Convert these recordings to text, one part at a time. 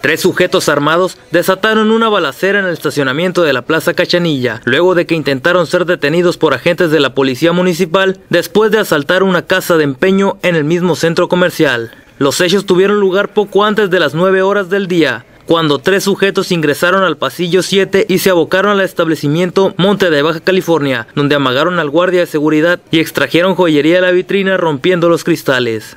Tres sujetos armados desataron una balacera en el estacionamiento de la Plaza Cachanilla, luego de que intentaron ser detenidos por agentes de la policía municipal después de asaltar una casa de empeño en el mismo centro comercial. Los hechos tuvieron lugar poco antes de las 9 horas del día, cuando tres sujetos ingresaron al pasillo 7 y se abocaron al establecimiento Monte de Baja California, donde amagaron al guardia de seguridad y extrajeron joyería de la vitrina rompiendo los cristales.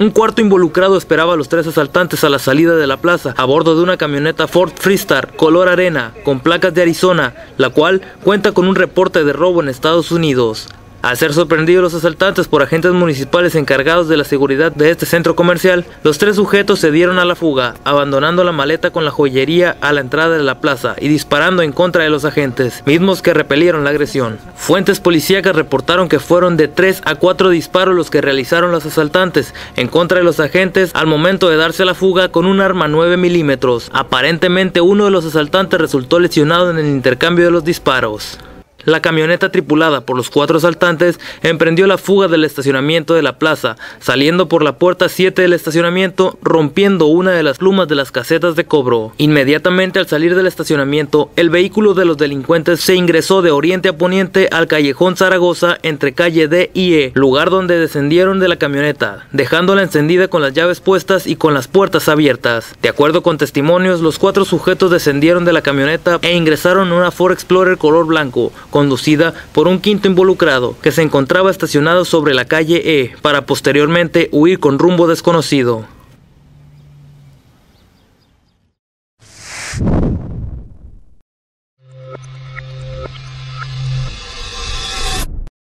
Un cuarto involucrado esperaba a los tres asaltantes a la salida de la plaza a bordo de una camioneta Ford Freestar color arena con placas de Arizona, la cual cuenta con un reporte de robo en Estados Unidos. Al ser sorprendidos los asaltantes por agentes municipales encargados de la seguridad de este centro comercial, los tres sujetos se dieron a la fuga, abandonando la maleta con la joyería a la entrada de la plaza y disparando en contra de los agentes, mismos que repelieron la agresión. Fuentes policíacas reportaron que fueron de 3 a 4 disparos los que realizaron los asaltantes en contra de los agentes al momento de darse a la fuga con un arma 9 milímetros. Aparentemente uno de los asaltantes resultó lesionado en el intercambio de los disparos. La camioneta tripulada por los cuatro asaltantes emprendió la fuga del estacionamiento de la plaza, saliendo por la puerta 7 del estacionamiento, rompiendo una de las plumas de las casetas de cobro. Inmediatamente al salir del estacionamiento, el vehículo de los delincuentes se ingresó de oriente a poniente al callejón Zaragoza entre calle D y E, lugar donde descendieron de la camioneta, dejándola encendida con las llaves puestas y con las puertas abiertas. De acuerdo con testimonios, los cuatro sujetos descendieron de la camioneta e ingresaron en una Ford Explorer color blanco, conducida por un quinto involucrado que se encontraba estacionado sobre la calle E para posteriormente huir con rumbo desconocido.